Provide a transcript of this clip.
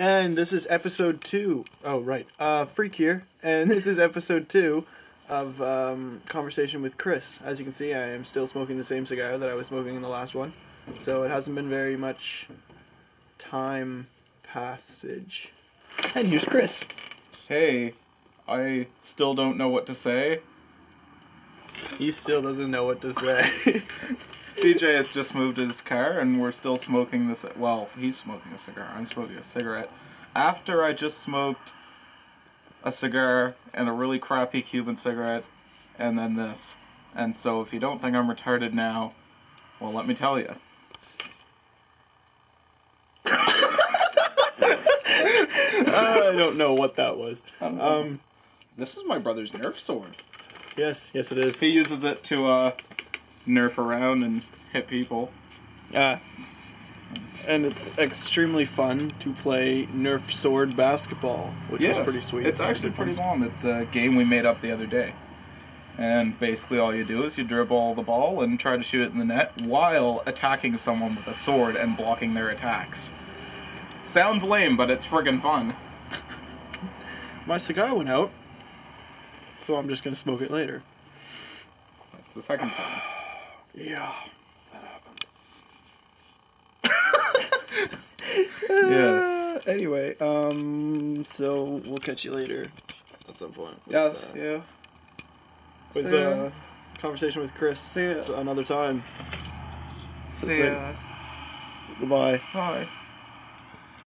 And this is episode two. Oh, right. Uh, Freak here. And this is episode two of um, Conversation with Chris. As you can see, I am still smoking the same cigar that I was smoking in the last one. So it hasn't been very much time passage. And here's Chris. Hey, I still don't know what to say. He still doesn't know what to say. DJ has just moved his car and we're still smoking this. Well, he's smoking a cigar. I'm smoking a cigarette. After I just smoked a cigar and a really crappy Cuban cigarette and then this. And so if you don't think I'm retarded now, well, let me tell you. I don't know what that was. Um, This is my brother's Nerf sword. yes, yes, it is. He uses it to uh, nerf around and hit people. Uh, and it's extremely fun to play Nerf sword basketball, which is pretty sweet. It's actually pretty long. It's a game we made up the other day. And basically all you do is you dribble the ball and try to shoot it in the net while attacking someone with a sword and blocking their attacks. Sounds lame, but it's friggin' fun. My cigar went out, so I'm just gonna smoke it later. That's the second time. Yeah, that happens. Yes. Anyway, um, so we'll catch you later at some point. Yes, uh, yeah. With See uh, conversation with Chris. See ya. It's another time. See ya. Goodbye. Bye.